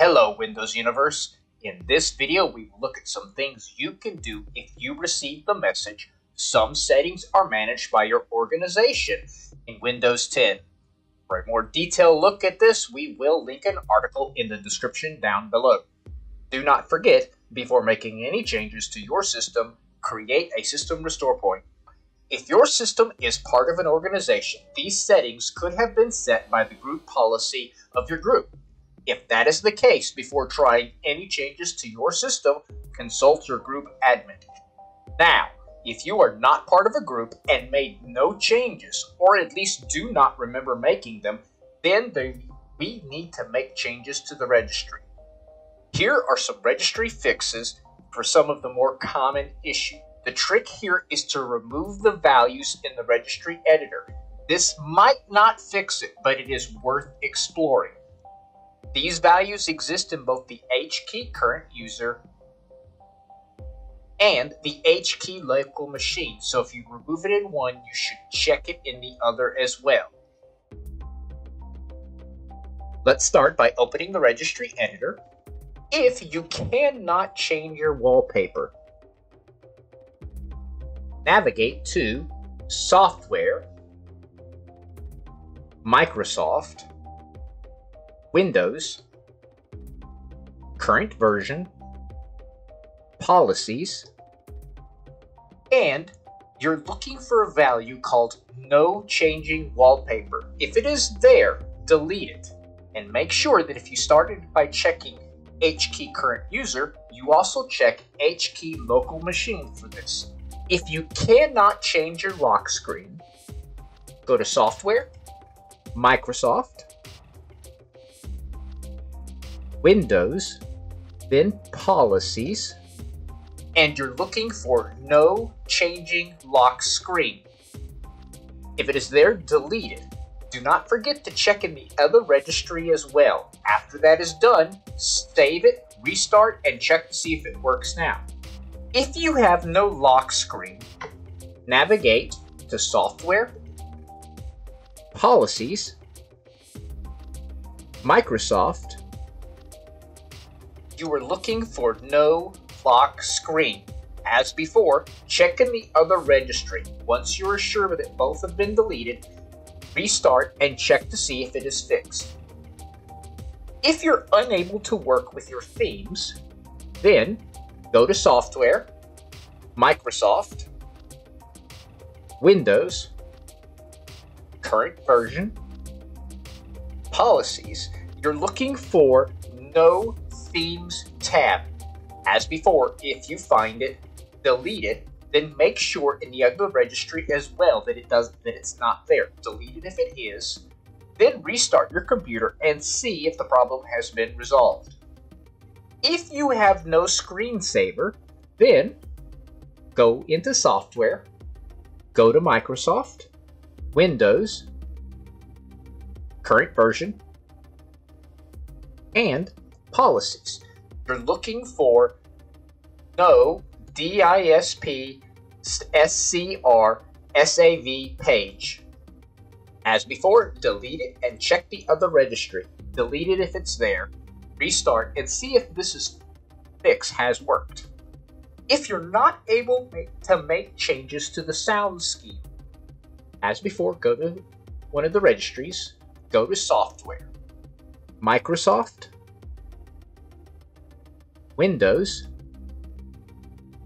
Hello Windows Universe. In this video, we will look at some things you can do if you receive the message some settings are managed by your organization in Windows 10. For a more detailed look at this, we will link an article in the description down below. Do not forget, before making any changes to your system, create a system restore point. If your system is part of an organization, these settings could have been set by the group policy of your group. If that is the case, before trying any changes to your system, consult your group admin. Now, if you are not part of a group and made no changes, or at least do not remember making them, then we need to make changes to the registry. Here are some registry fixes for some of the more common issues. The trick here is to remove the values in the registry editor. This might not fix it, but it is worth exploring. These values exist in both the H key current user and the H key local machine. So if you remove it in one, you should check it in the other as well. Let's start by opening the registry editor. If you cannot change your wallpaper, navigate to Software, Microsoft, Windows, Current Version, Policies, and you're looking for a value called No Changing Wallpaper. If it is there, delete it. And make sure that if you started by checking H key current user, you also check H key local machine for this. If you cannot change your lock screen, go to Software, Microsoft, Windows, then Policies, and you're looking for no changing lock screen. If it is there, delete it. Do not forget to check in the other registry as well. After that is done, save it, restart, and check to see if it works now. If you have no lock screen, navigate to Software, Policies, Microsoft, you are looking for no lock screen. As before, check in the other registry. Once you are sure that both have been deleted, restart and check to see if it is fixed. If you're unable to work with your themes, then go to Software, Microsoft, Windows, Current Version, Policies. You're looking for No Themes tab. As before, if you find it, delete it, then make sure in the other registry as well that it does that it's not there. Delete it if it is, then restart your computer and see if the problem has been resolved. If you have no screensaver, then go into software, go to Microsoft, Windows, current version, and policies. You're looking for no DISP SCR SAV page. As before, delete it and check the other registry. Delete it if it's there, restart, and see if this is fix has worked. If you're not able to make changes to the sound scheme, as before, go to one of the registries, go to Software, Microsoft, Windows,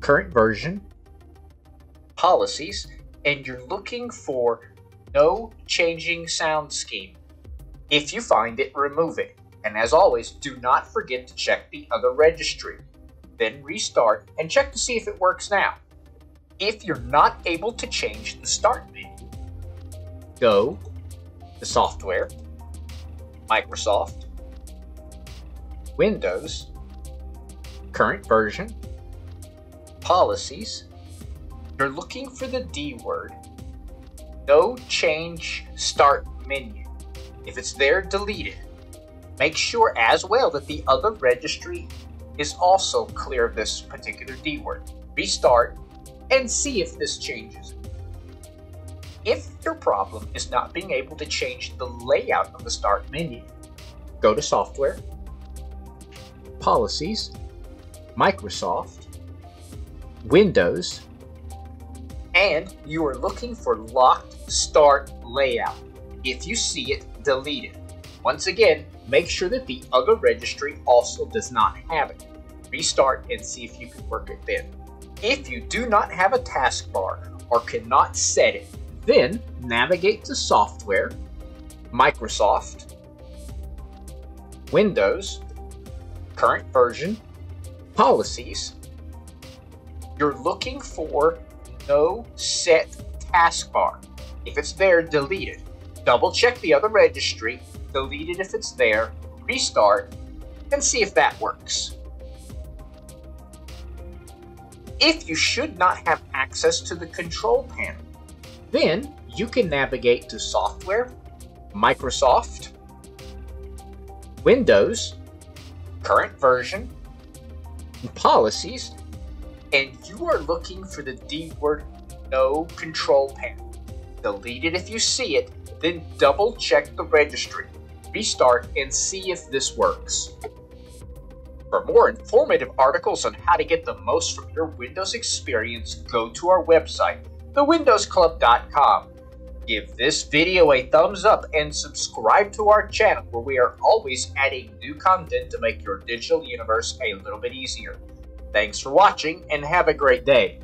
current version, policies, and you're looking for no changing sound scheme. If you find it, remove it. And as always, do not forget to check the other registry. Then restart and check to see if it works now. If you're not able to change the start menu, go to Software, Microsoft, Windows, current version, policies, you're looking for the D word, no change start menu. If it's there, delete it. Make sure as well that the other registry is also clear of this particular D word. Restart and see if this changes. If your problem is not being able to change the layout of the start menu, go to Software, Policies, Microsoft, Windows, and you are looking for Locked Start Layout. If you see it, delete it. Once again, make sure that the other registry also does not have it. Restart and see if you can work it then. If you do not have a taskbar or cannot set it, then navigate to Software, Microsoft, Windows, Current Version, Policies. You're looking for No Set Taskbar. If it's there, delete it. Double check the other registry, delete it if it's there, restart, and see if that works. If you should not have access to the control panel, then you can navigate to Software, Microsoft, Windows, Current Version, Policies, and you are looking for the D word No Control Panel. Delete it if you see it, then double check the registry, restart, and see if this works. For more informative articles on how to get the most from your Windows experience, go to our website, thewindowsclub.com. Give this video a thumbs up and subscribe to our channel where we are always adding new content to make your digital universe a little bit easier. Thanks for watching and have a great day.